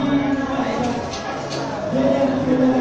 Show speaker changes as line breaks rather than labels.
Thank you.